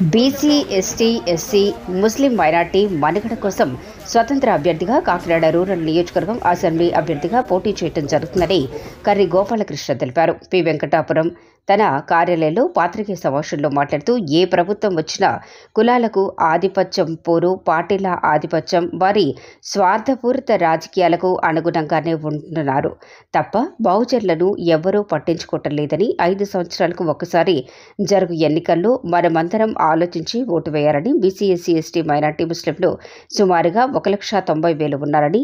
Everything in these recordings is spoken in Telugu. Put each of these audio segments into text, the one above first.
బీసీ ఎస్టీ ఎస్సీ ముస్లిం మైనార్టీ మనుగడ కోసం స్వతంత్ర అభ్యర్థిగా కాకినాడ రూరల్ నియోజకవర్గం అసెంబ్లీ అభ్యర్థిగా పోటీ చేయడం జరుగుతుందని కర్రి గోపాలకృష్ణ తెలిపారు. పి. వెంకటాపురం తన కార్యాలయంలో పాత్రికేయ సమావేశంలో మాట్లాడుతూ ఏ ప్రభుత్వం వచ్చినా కులాలకు ఆధిపత్యం పోరు పార్టీల ఆధిపత్యం వారి స్వార్థపూరిత రాజకీయాలకు అనుగుణంగానే ఉంటున్నారు. తప్ప బహుజనులను ఎవ్వరూ పట్టించుకోవటం లేదని ఐదు సంవత్సరాలకు ఒకసారి జరుగు ఎన్నికల్లో మనమందరం ఆలోచించి ఓటు వేయాలని బీసీ ఎస్సీ ఎస్టీ మైనార్టీ ముస్లింలు సుమారుగా ఒక లక్ష తొంభై వేలు ఉన్నారని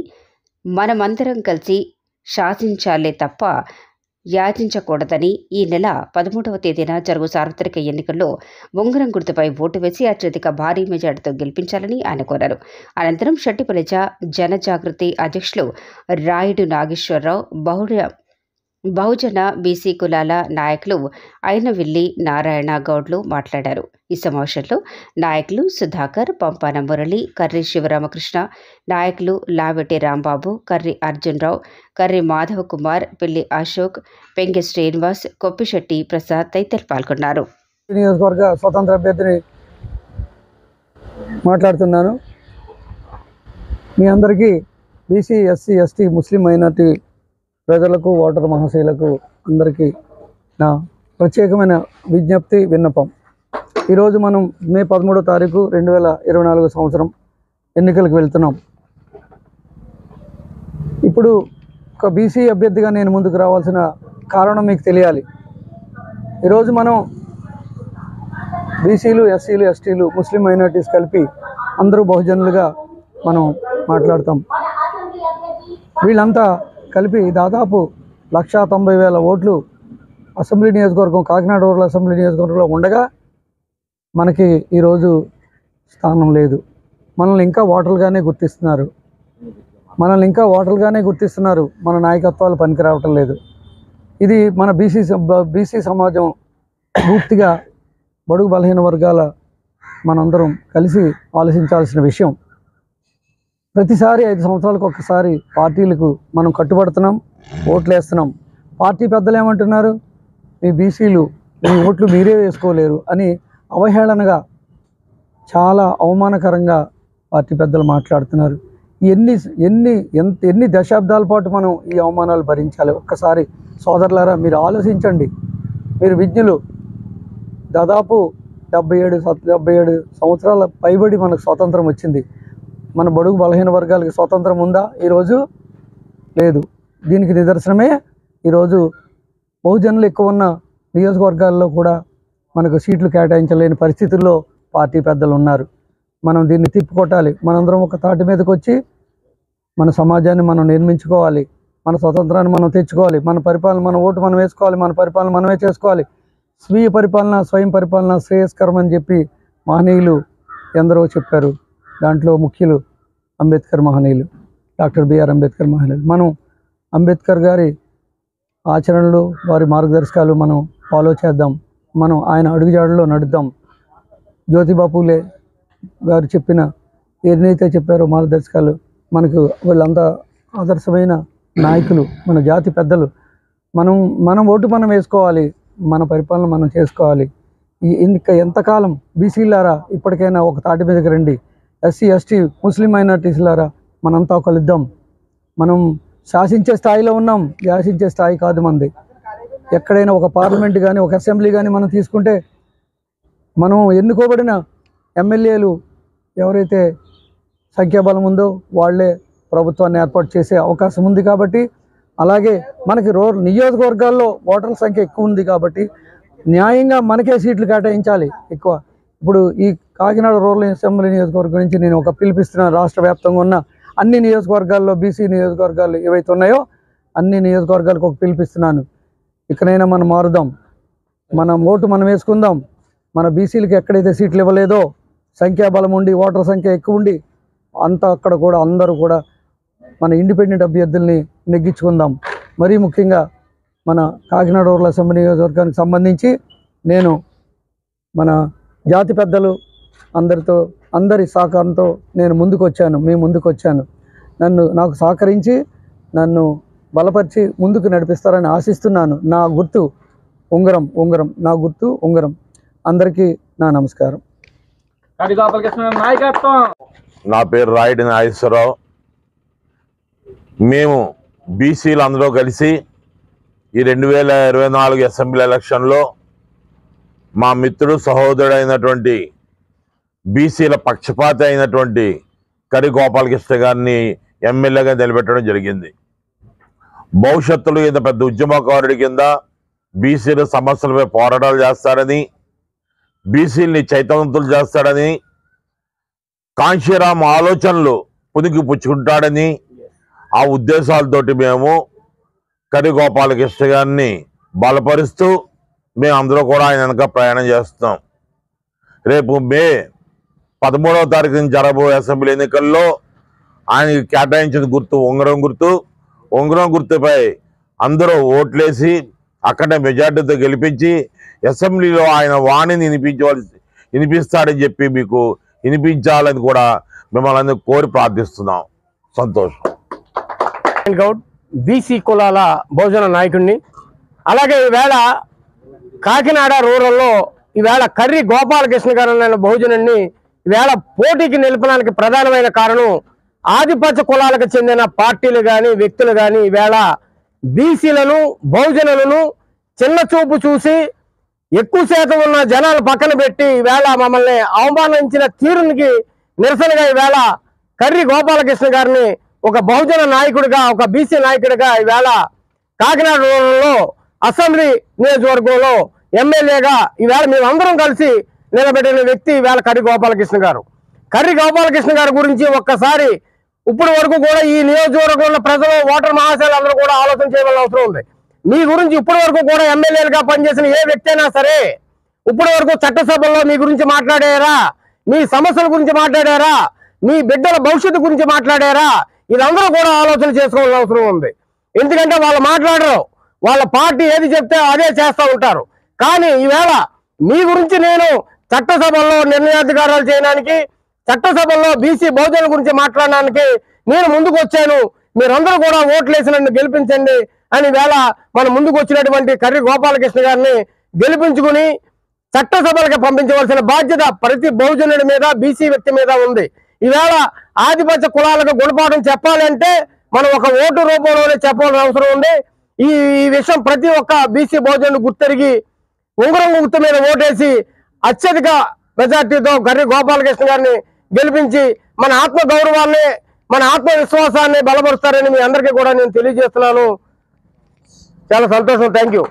మనమందరం కలిసి శాసించాలే తప్ప యాచించకూడదని ఈ నెల పదమూడవ తేదీన జరుగు సార్వత్రిక ఎన్నికల్లో ఉంగరం గుర్తుపై ఓటు వేసి అత్యధిక భారీ మెజార్టీతో గెలిపించాలని ఆయన కోరారు. అనంతరం షట్టిపలిజ జనజాగృతి అధ్యక్షులు రాయుడు నాగేశ్వరరావు బహుళ బహుజన బీసీ కులాల నాయకులు అయినవిల్లి నారాయణ గౌడ్లు మాట్లాడారు. ఈ సమావేశంలో నాయకులు సుధాకర్ పంపాన మురళి కర్రి శివరామకృష్ణ నాయకులు లావెటి రాంబాబు కర్రి అర్జున్రావు కర్రి మాధవ కుమార్ పిల్లి అశోక్ పెంగి శ్రీనివాస్ కొప్పిశెట్టి ప్రసాద్ తదితరులు పాల్గొన్నారు. నియోజకవర్గ స్వతంత్ర అభ్యర్థిని మాట్లాడుతున్నాను. మీ అందరికీ బీసీ ఎస్సీ ఎస్టీ ముస్లిం మైనార్టీ ప్రజలకు ఓటర్ మహాశీలకు అందరికీ నా ప్రత్యేకమైన విజ్ఞప్తి విన్నపం. ఈరోజు మనం మే పదమూడో తారీఖు రెండు వేల ఇరవై నాలుగు సంవత్సరం ఎన్నికలకు వెళ్తున్నాం. ఇప్పుడు ఒక బీసీ అభ్యర్థిగా నేను ముందుకు రావాల్సిన కారణం మీకు తెలియాలి. ఈరోజు మనం బీసీలు ఎస్సీలు ఎస్టీలు ముస్లిం మైనార్టీస్ కలిపి అందరూ బహుజనులుగా మనం మాట్లాడతాం. వీళ్ళంతా కలిపి దాదాపు లక్షా తొంభై వేల ఓట్లు అసెంబ్లీ నియోజకవర్గం కాకినాడ రూరల్ అసెంబ్లీ నియోజకవర్గంలో ఉండగా మనకి ఈరోజు స్థానం లేదు. మనల్ని ఇంకా ఓటర్లుగానే గుర్తిస్తున్నారు. మనల్ని ఇంకా ఓటర్లుగానే గుర్తిస్తున్నారు. మన నాయకత్వాలు పనికి రావటం లేదు. ఇది మన బీసీ బీసీ సమాజం పూర్తిగా బడుగు బలహీన వర్గాల మనందరం కలిసి ఆలోచించాల్సిన విషయం. ప్రతిసారి ఐదు సంవత్సరాలకు ఒకసారి పార్టీలకు మనం కట్టుబడుతున్నాం ఓట్లు వేస్తున్నాం పార్టీ పెద్దలు ఏమంటున్నారు? మీ బీసీలు మీ ఓట్లు మీరే వేసుకోలేరు అని అవహేళనగా చాలా అవమానకరంగా పార్టీ పెద్దలు మాట్లాడుతున్నారు. ఎన్ని ఎన్ని ఎంత ఎన్ని దశాబ్దాల పాటు మనం ఈ అవమానాలు భరించాలి? ఒక్కసారి సోదరులారా మీరు ఆలోచించండి. మీరు విజ్ఞులు. దాదాపు డెబ్బై ఏడు డెబ్బై ఏడు సంవత్సరాల పైబడి మనకు స్వాతంత్రం వచ్చింది. మన బడుగు బలహీన వర్గాలకి స్వాతంత్రం ఉందా? ఈరోజు లేదు. దీనికి నిదర్శనమే ఈరోజు బహుజనులు ఎక్కువ ఉన్న నియోజకవర్గాల్లో కూడా మనకు సీట్లు కేటాయించలేని పరిస్థితుల్లో పార్టీ పెద్దలు ఉన్నారు. మనం దీన్ని తిప్పుకొట్టాలి. మనందరం ఒక తాటి మీదకి వచ్చి మన సమాజాన్ని మనం నిర్మించుకోవాలి. మన స్వతంత్రాన్ని మనం తెచ్చుకోవాలి. మన పరిపాలన మన ఓటు మనం వేసుకోవాలి. మన పరిపాలన మనమే చేసుకోవాలి. స్వీయ పరిపాలన స్వయం పరిపాలన శ్రేయస్కరం అని చెప్పి మహనీయులు ఎందరో చెప్పారు. దాంట్లో ముఖ్యులు అంబేద్కర్ మహనీయులు డాక్టర్ బిఆర్ అంబేద్కర్ మహనీయులు. మనం అంబేద్కర్ గారి ఆచరణలు వారి మార్గదర్శకాలు మనం ఫాలో చేద్దాం. మనం ఆయన అడుగుజాడలో నడుద్దాం. జ్యోతిబాపులే గారు చెప్పిన ఏదైతే చెప్పారో మార్గదర్శకాలు మనకు వీళ్ళంతా ఆదర్శమైన నాయకులు మన జాతి పెద్దలు. మనం మనం ఓటు మనం వేసుకోవాలి మన పరిపాలన మనం చేసుకోవాలి. ఈ ఇంకా ఎంతకాలం బీసీలారా ఇప్పటికైనా ఒక తాటి మీదకి రండి. ఎస్సీ ఎస్టీ ముస్లిం మైనార్టీస్లారా మనంతా కలుద్దాం మనం శాసించే స్థాయిలో ఉన్నాం శాసించే స్థాయి కాదు మంది. ఎక్కడైనా ఒక పార్లమెంట్ కానీ ఒక అసెంబ్లీ కానీ మనం తీసుకుంటే మనం ఎన్నుకోబడిన ఎమ్మెల్యేలు ఎవరైతే సంఖ్యాబలం ఉందో వాళ్ళే ప్రభుత్వాన్ని ఏర్పాటు చేసే అవకాశం ఉంది కాబట్టి అలాగే మనకి రో నియోజకవర్గాల్లో ఓటర్ల సంఖ్య ఎక్కువ ఉంది కాబట్టి న్యాయంగా మనకే సీట్లు కేటాయించాలి ఎక్కువ. ఇప్పుడు ఈ కాకినాడ రూరల్ అసెంబ్లీ నియోజకవర్గం నుంచి నేను ఒక పిలిపిస్తున్నాను రాష్ట్ర వ్యాప్తంగా ఉన్న అన్ని నియోజకవర్గాల్లో బీసీ నియోజకవర్గాలు ఏవైతే ఉన్నాయో అన్ని నియోజకవర్గాలకు ఒక పిలిపిస్తున్నాను. ఇకనైనా మనం మారుదాం. మన ఓటు మనం వేసుకుందాం. మన బీసీలకి ఎక్కడైతే సీట్లు ఇవ్వలేదో సంఖ్యాబలం ఉండి ఓటర్ సంఖ్య ఎక్కువ ఉండి అంతా అక్కడ కూడా అందరూ కూడా మన ఇండిపెండెంట్ అభ్యర్థుల్ని నెగ్గించుకుందాం. మరీ ముఖ్యంగా మన కాకినాడ రూరల్ అసెంబ్లీ నియోజకవర్గానికి సంబంధించి నేను మన జాతి పెద్దలు అందరితో అందరి సహకారంతో నేను ముందుకు వచ్చాను మీ ముందుకు వచ్చాను నన్ను నాకు సహకరించి నన్ను బలపరిచి ముందుకు నడిపిస్తారని ఆశిస్తున్నాను. నా గుర్తు ఉంగరం ఉంగరం నా గుర్తు ఉంగరం. అందరికీ నా నమస్కారం. నా పేరు రాయుడి నాగేశ్వరరావు. మేము బీసీలు అందరూ కలిసి ఈ రెండు వేల ఇరవై నాలుగు అసెంబ్లీ ఎలక్షన్లో మా మిత్రుడు సహోదరుడైనటువంటి బీసీల పక్షపాతి అయినటువంటి కరి గోపాలకృష్ణ గారిని ఎమ్మెల్యేగా నిలబెట్టడం జరిగింది. భవిష్యత్తులో ఇంత పెద్ద ఉద్యమకారుడి కింద బీసీల సమస్యలపై పోరాటాలు చేస్తాడని బీసీల్ని చైతన్యవంతులు చేస్తాడని కాంశీరామ్ ఆలోచనలు పునికి పుచ్చుకుంటాడని ఆ ఉద్దేశాలతోటి మేము కరి గోపాలకృష్ణ గారిని బలపరుస్తూ మేము అందరూ కూడా ఆయన వెనక ప్రయాణం చేస్తున్నాం. రేపు మే పదమూడవ తారీఖున జరగబోయే అసెంబ్లీ ఎన్నికల్లో ఆయనకి కేటాయించిన గుర్తు ఉంగరం గుర్తు. ఉంగరం గుర్తుపై అందరూ ఓట్లేసి అక్కడే మెజార్టీతో గెలిపించి అసెంబ్లీలో ఆయన వాణిని వినిపించవలసి వినిపిస్తాడని చెప్పి మీకు వినిపించాలని కూడా మిమ్మల్ని అందరూ కోరి ప్రార్థిస్తున్నాం. సంతోషం. గౌడ్ బీసీ కులాల భోజన నాయకుడిని. అలాగే ఈవేళ కాకినాడ రూరల్లో ఈవేళ కర్రీ గోపాలకృష్ణ గారు అనే భోజనాన్ని ఈవేళ పోటీకి నిలపడానికి ప్రధానమైన కారణం ఆధిపత్య కులాలకు చెందిన పార్టీలు కానీ వ్యక్తులు కానీ ఈవేళ బీసీలను బహుజనులను చిన్న చూపు చూసి ఎక్కువ శాతం ఉన్న జనాలు పక్కన పెట్టి ఈవేళ మమ్మల్ని అవమానించిన తీరునికి నిరసనగా ఈవేళ కర్రి గోపాలకృష్ణ గారిని ఒక బహుజన నాయకుడిగా ఒక బీసీ నాయకుడిగా ఈవేళ కాకినాడ రూరల్లో అసెంబ్లీ నియోజకవర్గంలో ఎమ్మెల్యేగా ఈవేళ మేమందరం కలిసి నిలబెట్టిన వ్యక్తి వేళ కర్రి గోపాలకృష్ణ గారు. కర్రి గోపాలకృష్ణ గారి గురించి ఒక్కసారి ఇప్పుడు వరకు కూడా ఈ నియోజకవర్గంలో ప్రజలు ఓటర్ మహాశయాలు అందరూ కూడా ఆలోచన చేయవలసిన అవసరం ఉంది. మీ గురించి ఇప్పటి వరకు కూడా ఎమ్మెల్యేలుగా పనిచేసిన ఏ వ్యక్తి అయినా సరే ఇప్పటి వరకు చట్టసభల్లో మీ గురించి మాట్లాడారా? మీ సమస్యల గురించి మాట్లాడారా? మీ బిడ్డల భవిష్యత్తు గురించి మాట్లాడారా? ఇదందరూ కూడా ఆలోచన చేసుకోవాల్సిన అవసరం ఉంది. ఎందుకంటే వాళ్ళు మాట్లాడరు. వాళ్ళ పార్టీ ఏది చెప్తే అదే చేస్తూ ఉంటారు. కానీ ఈవేళ మీ గురించి నేను చట్టసభల్లో నిర్ణయాధికారాలు చేయడానికి చట్టసభల్లో బీసీ బహుజనుల గురించి మాట్లాడడానికి నేను ముందుకు వచ్చాను మీరందరూ కూడా ఓట్లేసి నన్ను గెలిపించండి అని వేళ మన ముందుకు వచ్చినటువంటి కర్రి గోపాలకృష్ణ గారిని గెలిపించుకుని చట్టసభలకు పంపించవలసిన బాధ్యత ప్రతి బహుజనుడి మీద బీసీ వ్యక్తి మీద ఉంది. ఈవేళ ఆధిపత్య కులాలకు గుణపాఠం చెప్పాలంటే మనం ఒక ఓటు రూపంలోనే చెప్పాల్సిన అవసరం ఉంది. ఈ ఈ విషయం ప్రతి ఒక్క బీసీ బహుజనుడు గుర్తెరిగి ఉంగరం గుర్తు మీద ఓటేసి అత్యధిక మెజార్టీతో గర్రి గోపాలకృష్ణ గారిని గెలిపించి మన ఆత్మ గౌరవాన్ని మన ఆత్మవిశ్వాసాన్ని బలపరుస్తారని మీ అందరికీ కూడా నేను తెలియజేస్తున్నాను. చాలా సంతోషం. Thank you